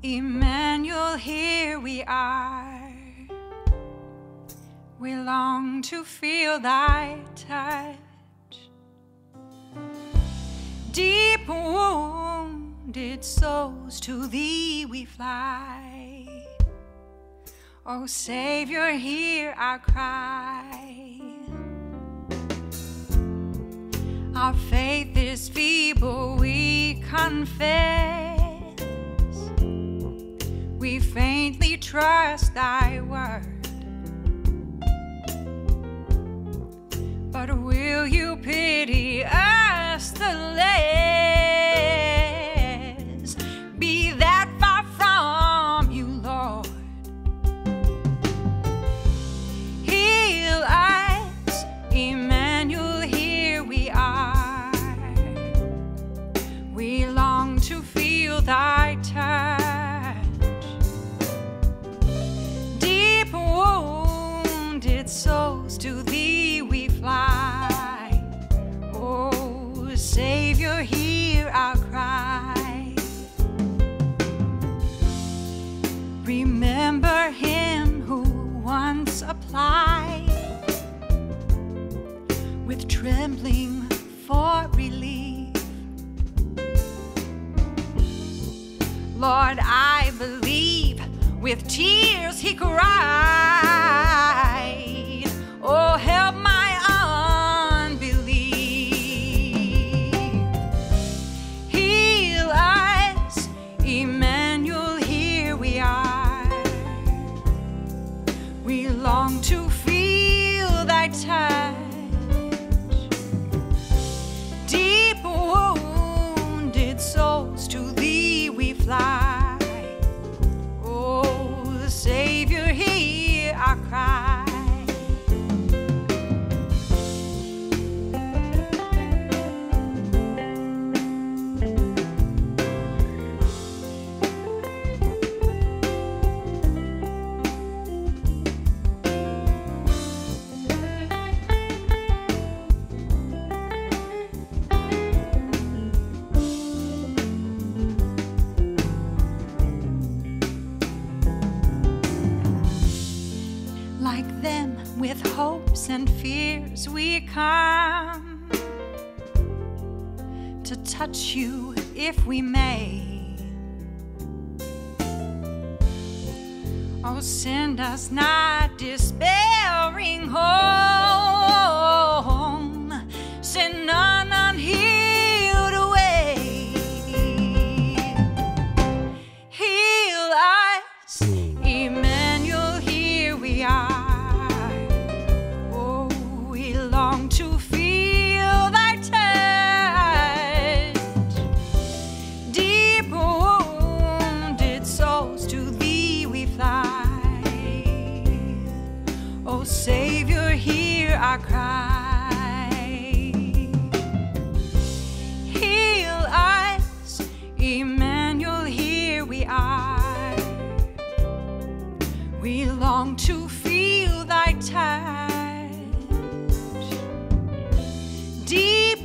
Emmanuel, here we are. We long to feel thy touch. Deep wounded souls to thee we fly. Oh, Savior, hear our cry. Our faith is feeble, we confess. Trust thy word. But will you pity us the less? Be that far from you, Lord. Heal us, Emmanuel, here we are. We long to feel thy Savior, hear our cry. Remember him who once applied with trembling for relief. Lord, I believe. With tears he cried, our cry. With hopes and fears we come to touch you if we may. Oh, send us not despairing home. Send none Savior, hear our cry. Heal us, Emmanuel, here we are. We long to feel thy touch. Deep